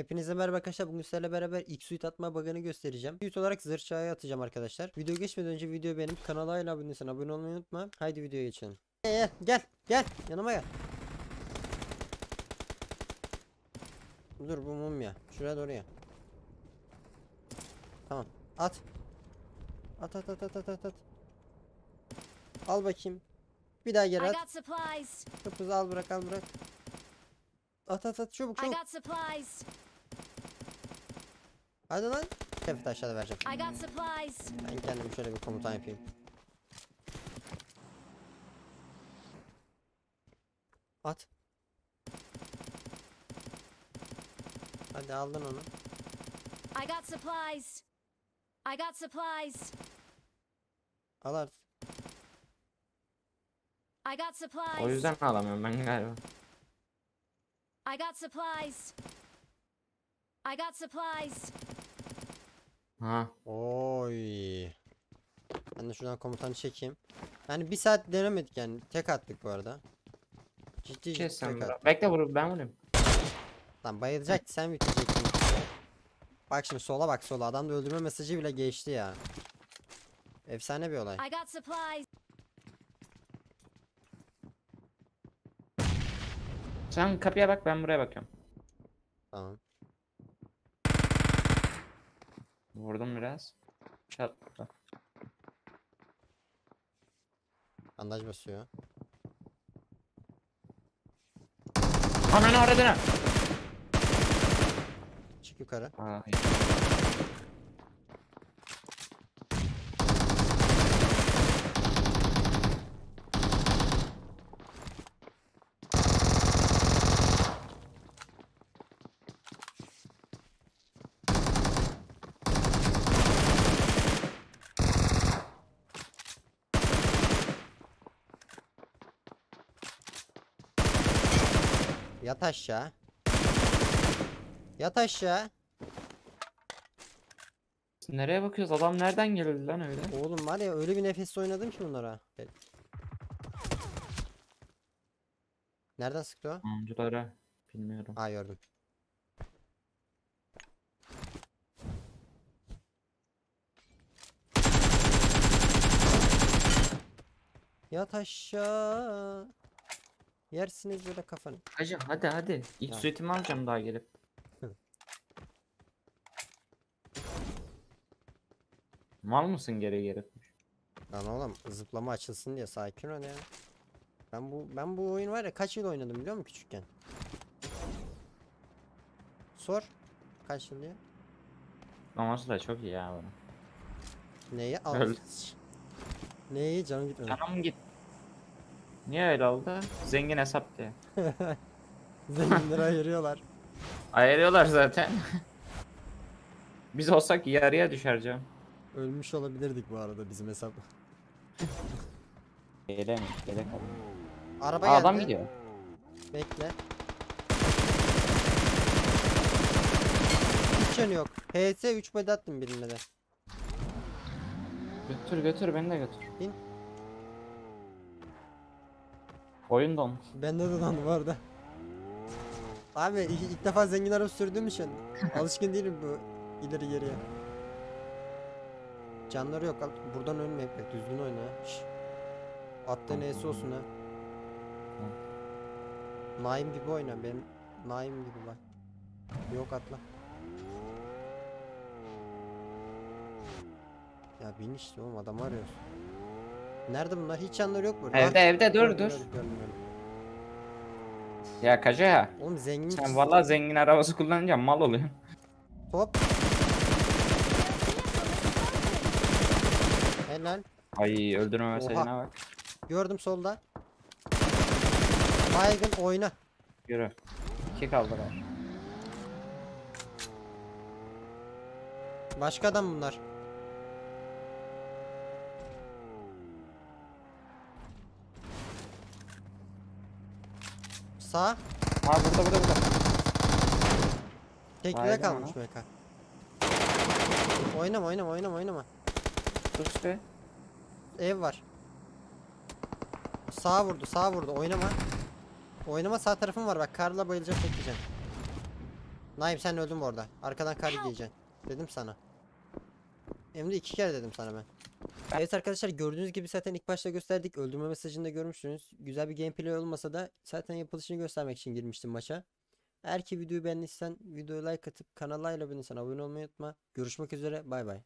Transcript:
Hepinize merhaba arkadaşlar. Bugün sizlerle beraber X suite atma bug'ını göstereceğim. Suite olarak zırh çağı atacağım arkadaşlar. Video geçmeden önce video benim kanala hala abone değilsen abone olmayı unutma. Haydi videoya geçelim. Gel gel gel yanıma gel. Dur bu mum ya. Şuraya doğru ya. Tamam. At. At at at at at at. Al bakayım. Bir daha geri at. supplies. Kıpızı al bırak al bırak. At at at çabuk çabuk. Hadi lan. Kefit aşağıda vereceğim. I got supplies. Ben kendim şöyle bir komutan yapayım. At. Hadi aldın onu. I got supplies. I got supplies. Al artık. I got supplies. O yüzden alamıyorum ben galiba. I got supplies. I got supplies. Ha. Oy. Ben de şuradan komutanı çekeyim. Yani bir saat denemedik yani. Tek attık bu arada. Ciddi ciddi Kes sen tek attık. bırak. Bekle vur ben vurayım. Lan bayılacaktı sen bitirecektin. Bak şimdi sola bak sola. Adam da öldürme mesajı bile geçti ya. Efsane bir olay. I got supplies. Sen kapıya bak ben buraya bakıyorum. Tamam. Vurdum biraz. Çatla. Bandaj basıyor. Ananı aradığını. Çık yukarı. Ay. Yat aşağı. Yat aşağı. Nereye bakıyoruz? Adam nereden geldi lan öyle? Oğlum var ya öyle bir nefes oynadım ki bunlara. Nereden sıktı o? Amcalara. Bilmiyorum. Aa gördüm. Yat aşağı. Yersiniz böyle kafanı. Hacı hadi hadi. İlk Ya. suitimi alacağım daha gelip. Hı. Mal mısın geri geri? Lan oğlum zıplama açılsın diye sakin ol ya. Ben bu ben bu oyun var ya kaç yıl oynadım biliyor musun küçükken? Sor. Kaç yıl diye? Maması da çok iyi ya bunun. Neyi al? Neyi canım gitmedi. Canım git. Niye öyle oldu? Zengin hesap diye. Zenginlere ayırıyorlar. Ayırıyorlar zaten. Biz olsak yarıya düşer canım. Ölmüş olabilirdik bu arada bizim hesap. Gelemiyor, gelemiyor. Araba Aa, adam geldi. gidiyor. Bekle. Hiç yanı yok. HS 3 body attım birine de. Götür götür beni de götür. Bin. Oyun donmuş. Bende de dondu bu arada. Abi ilk, ilk defa zengin araba sürdüğüm için alışkın değilim bu ileri geriye. Canları yok. al- Buradan ölme hep. Düzgün oyna. ha. Şş. Attığın neyse olsun ha. Naim gibi oyna. Benim Naim gibi bak. Yok atla. Ya bin işte oğlum adam arıyoruz. Nerede bunlar? Hiç canları yok burada. Evde evde dur dur. gördüm. Ya kaca ya. Oğlum zengin Sen vallahi zengin arabası kullanınca mal oluyorsun. Hop. Helal. Ay öldürme mesajına bak. Gördüm solda. Baygın oyna. Yürü. İki kaldılar. Başka adam bunlar. Sağ. Ha burada burada burada. Baygın kalmış. BK. Oynama oynama oynama oynama. Be. Ev var. Sağ vurdu sağ vurdu oynama. Oynama sağ tarafım var bak karla bayılacak bekleyeceğim. Naim sen öldün bu arada. Arkadan kar yiyeceksin. Dedim sana. Hem de iki kere dedim sana ben. Evet arkadaşlar gördüğünüz gibi zaten ilk başta gösterdik. Öldürme mesajını da görmüşsünüz. Güzel bir gameplay olmasa da zaten yapılışını göstermek için girmiştim maça. Eğer ki videoyu beğendiysen videoya like atıp kanala abone olmayı unutma. Görüşmek üzere bay bay.